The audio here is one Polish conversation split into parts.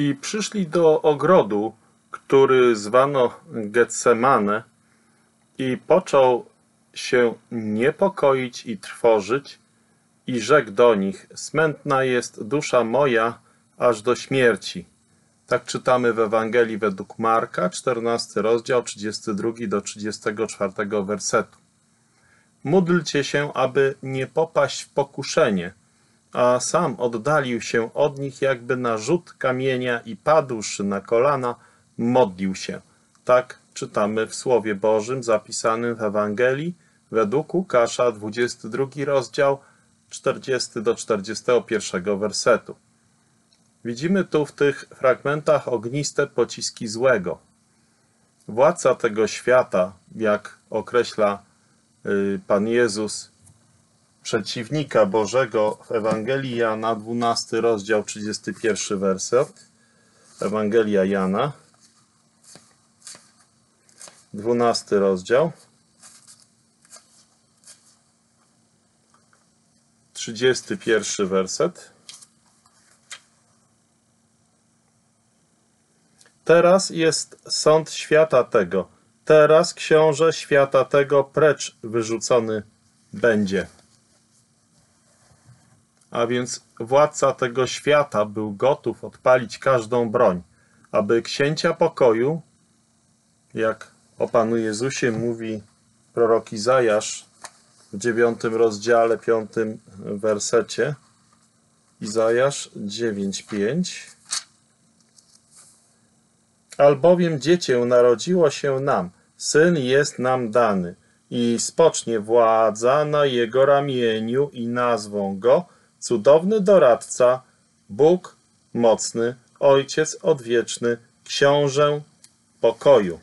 I przyszli do ogrodu, który zwano Getsemane, i począł się niepokoić i trwożyć, i rzekł do nich: Smętna jest dusza moja aż do śmierci. Tak czytamy w Ewangelii według Marka, 14 rozdział, 32 do 34 wersetu. Módlcie się, aby nie popaść w pokuszenie a sam oddalił się od nich jakby na rzut kamienia i padłszy na kolana, modlił się. Tak czytamy w Słowie Bożym zapisanym w Ewangelii według Łukasza, 22 rozdział, 40 do 41 wersetu. Widzimy tu w tych fragmentach ogniste pociski złego. Władca tego świata, jak określa y, Pan Jezus przeciwnika Bożego w Ewangelii Jana, 12 rozdział, 31 werset. Ewangelia Jana, 12 rozdział, 31 werset. Teraz jest sąd świata tego. Teraz książę świata tego precz wyrzucony będzie. A więc władca tego świata był gotów odpalić każdą broń, aby księcia pokoju, jak o Panu Jezusie mówi prorok Izajasz w dziewiątym rozdziale, piątym wersecie, Izajasz 9:5. Albowiem dziecię narodziło się nam, syn jest nam dany, i spocznie władza na jego ramieniu i nazwą go cudowny doradca, Bóg mocny, Ojciec odwieczny, Książę pokoju.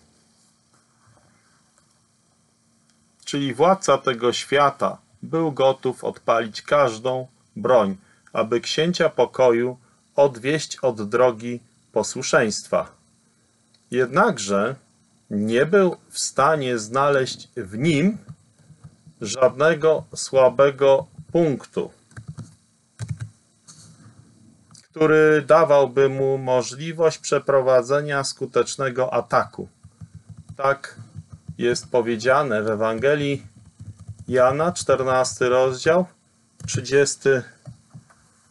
Czyli władca tego świata był gotów odpalić każdą broń, aby księcia pokoju odwieść od drogi posłuszeństwa. Jednakże nie był w stanie znaleźć w nim żadnego słabego punktu który dawałby mu możliwość przeprowadzenia skutecznego ataku. Tak jest powiedziane w Ewangelii Jana, 14 rozdział, 30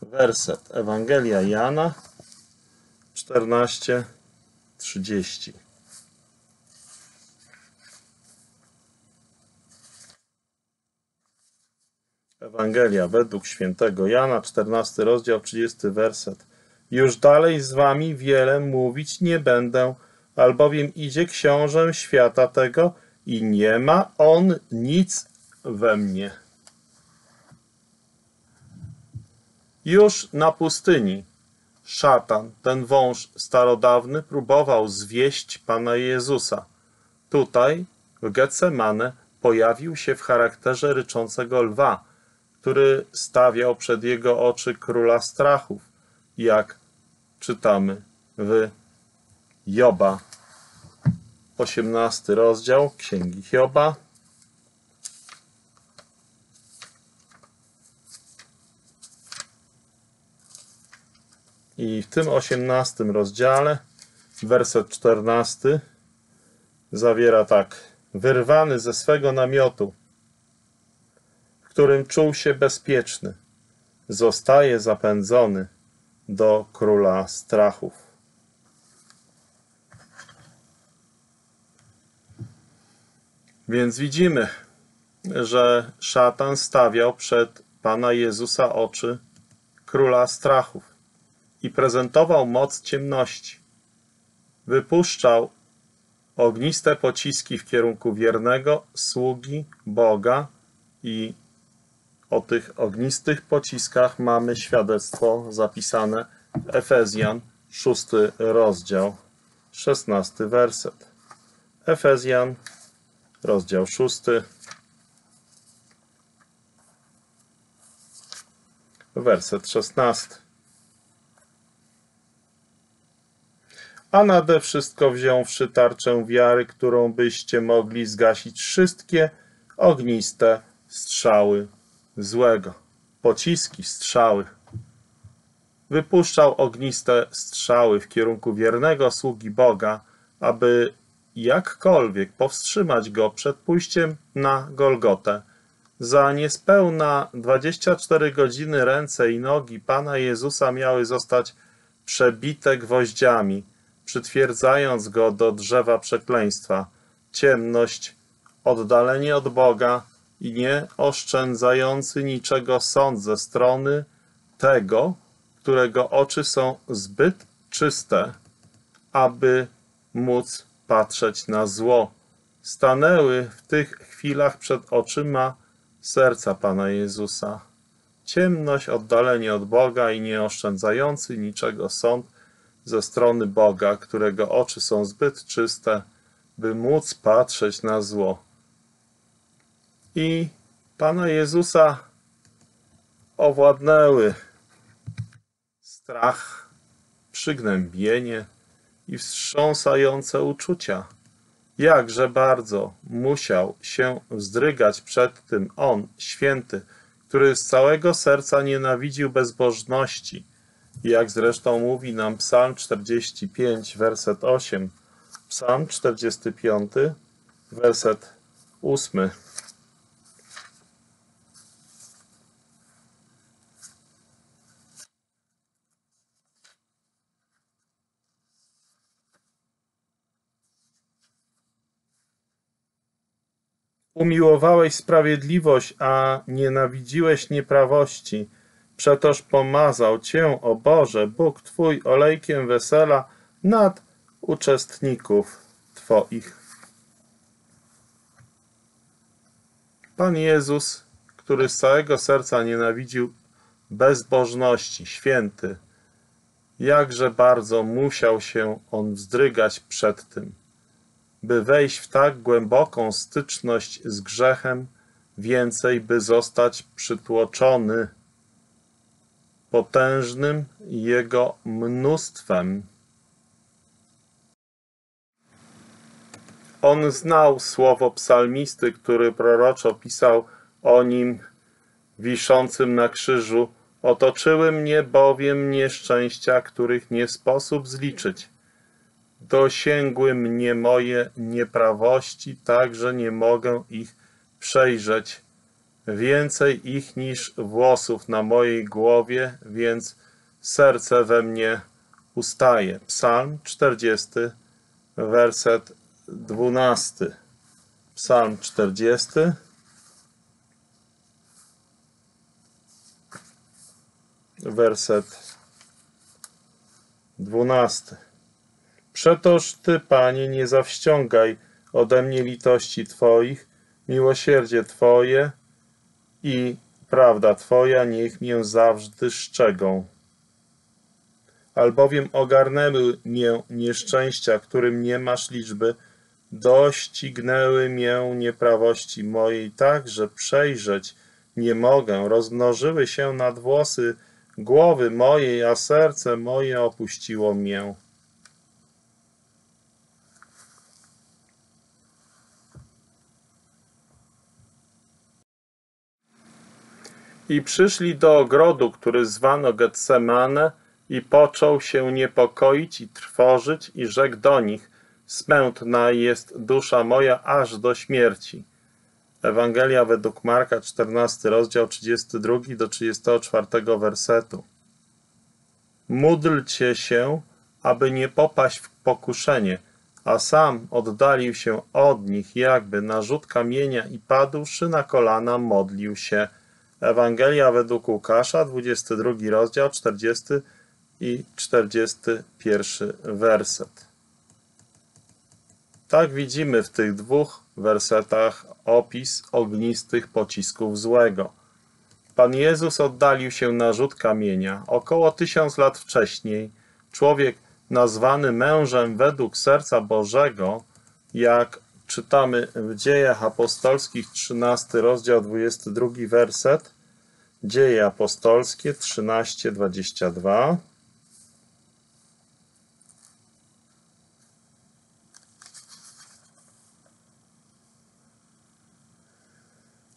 werset. Ewangelia Jana, 14, Ewangelia według świętego Jana, 14 rozdział, 30 werset. Już dalej z wami wiele mówić nie będę, albowiem idzie książę świata tego i nie ma on nic we mnie. Już na pustyni szatan, ten wąż starodawny, próbował zwieść Pana Jezusa. Tutaj, w Getsemane, pojawił się w charakterze ryczącego lwa, który stawiał przed jego oczy króla strachów, jak czytamy w Joba, 18 rozdział Księgi Hioba. I w tym 18 rozdziale, werset 14, zawiera tak: Wyrwany ze swego namiotu, którym czuł się bezpieczny, zostaje zapędzony do króla strachów. Więc widzimy, że szatan stawiał przed Pana Jezusa oczy króla strachów i prezentował moc ciemności. Wypuszczał ogniste pociski w kierunku wiernego sługi Boga i o tych ognistych pociskach mamy świadectwo zapisane w Efezjan, szósty rozdział, szesnasty werset. Efezjan, rozdział szósty, werset szesnasty. A nade wszystko wziąwszy tarczę wiary, którą byście mogli zgasić wszystkie ogniste strzały złego. Pociski, strzały. wypuszczał ogniste strzały w kierunku wiernego sługi Boga, aby jakkolwiek powstrzymać go przed pójściem na Golgotę. Za niespełna 24 godziny ręce i nogi Pana Jezusa miały zostać przebite gwoździami, przytwierdzając go do drzewa przekleństwa. Ciemność, oddalenie od Boga i nie oszczędzający niczego sąd ze strony tego, którego oczy są zbyt czyste, aby móc patrzeć na zło. Stanęły w tych chwilach przed oczyma serca Pana Jezusa. Ciemność, oddalenie od Boga i nieoszczędzający niczego sąd ze strony Boga, którego oczy są zbyt czyste, by móc patrzeć na zło. I Pana Jezusa owładnęły strach, przygnębienie i wstrząsające uczucia. Jakże bardzo musiał się wzdrygać przed tym On, święty, który z całego serca nienawidził bezbożności, jak zresztą mówi nam Psalm 45, werset 8. Psalm 45, werset 8. Umiłowałeś sprawiedliwość, a nienawidziłeś nieprawości. Przetoż pomazał Cię, o Boże, Bóg Twój, olejkiem wesela nad uczestników Twoich. Pan Jezus, który z całego serca nienawidził bezbożności, święty, jakże bardzo musiał się On wzdrygać przed tym by wejść w tak głęboką styczność z grzechem, więcej by zostać przytłoczony potężnym jego mnóstwem. On znał słowo psalmisty, który proroczo pisał o nim wiszącym na krzyżu. Otoczyły mnie bowiem nieszczęścia, których nie sposób zliczyć dosięgły mnie moje nieprawości, tak że nie mogę ich przejrzeć. Więcej ich niż włosów na mojej głowie, więc serce we mnie ustaje. Psalm 40, werset 12. Psalm 40. Werset 12. Przetoż Ty, Panie, nie zawściągaj ode mnie litości Twoich, miłosierdzie Twoje i prawda Twoja niech mię zawsze szczegą. Albowiem ogarnęły mię nieszczęścia, którym nie masz liczby, doścignęły mię nieprawości mojej tak, że przejrzeć nie mogę. Rozmnożyły się nad włosy głowy mojej, a serce moje opuściło mię. I przyszli do ogrodu, który zwano Getsemane, i począł się niepokoić i trwożyć, i rzekł do nich, smętna jest dusza moja aż do śmierci. Ewangelia według Marka, 14 rozdział, 32 do 34 wersetu. Módlcie się, aby nie popaść w pokuszenie, a sam oddalił się od nich, jakby na rzut kamienia i padłszy na kolana modlił się – Ewangelia według Łukasza, 22 rozdział, 40 i 41 werset. Tak widzimy w tych dwóch wersetach opis ognistych pocisków złego. Pan Jezus oddalił się na rzut kamienia. Około tysiąc lat wcześniej człowiek nazwany mężem według serca Bożego, jak czytamy w Dziejach Apostolskich 13 rozdział 22 werset, Dzieje apostolskie 13:22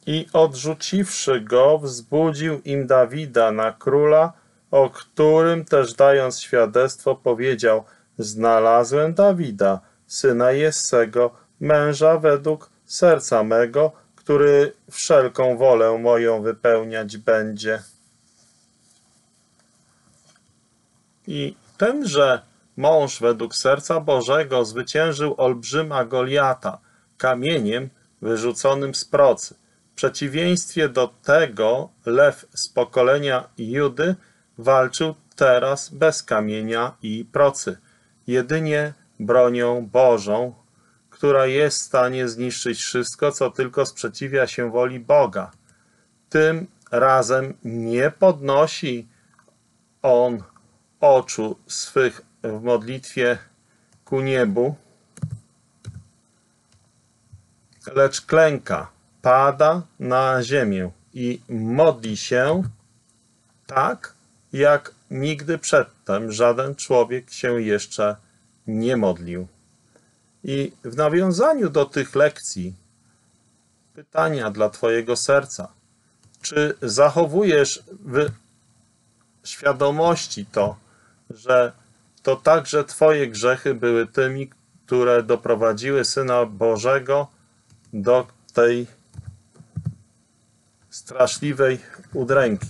I odrzuciwszy go, wzbudził im Dawida na króla o którym też dając świadectwo powiedział: Znalazłem Dawida, syna Jessego, męża według serca mego, który wszelką wolę moją wypełniać będzie. I tenże mąż według serca Bożego zwyciężył olbrzyma Goliata kamieniem wyrzuconym z procy. W przeciwieństwie do tego lew z pokolenia Judy walczył teraz bez kamienia i procy, jedynie bronią Bożą, która jest w stanie zniszczyć wszystko, co tylko sprzeciwia się woli Boga. Tym razem nie podnosi on oczu swych w modlitwie ku niebu, lecz klęka, pada na ziemię i modli się tak, jak nigdy przedtem żaden człowiek się jeszcze nie modlił. I w nawiązaniu do tych lekcji, pytania dla Twojego serca. Czy zachowujesz w świadomości to, że to także Twoje grzechy były tymi, które doprowadziły Syna Bożego do tej straszliwej udręki?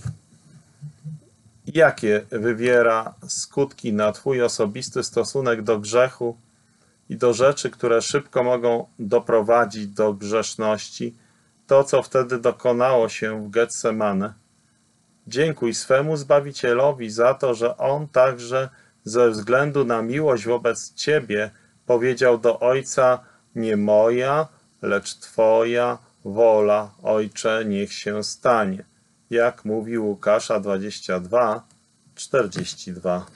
Jakie wywiera skutki na Twój osobisty stosunek do grzechu i do rzeczy, które szybko mogą doprowadzić do grzeszności, to, co wtedy dokonało się w Getsemane? Dziękuj swemu Zbawicielowi za to, że On także ze względu na miłość wobec Ciebie powiedział do Ojca, nie moja, lecz Twoja wola, Ojcze, niech się stanie. Jak mówi Łukasza 22, 42.